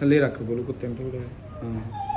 ਥੱਲੇ ਰੱਖ ਬੋਲੋ ਕੁੱਤੇ ਨੂੰ ਥੋੜਾ ਹਾਂ।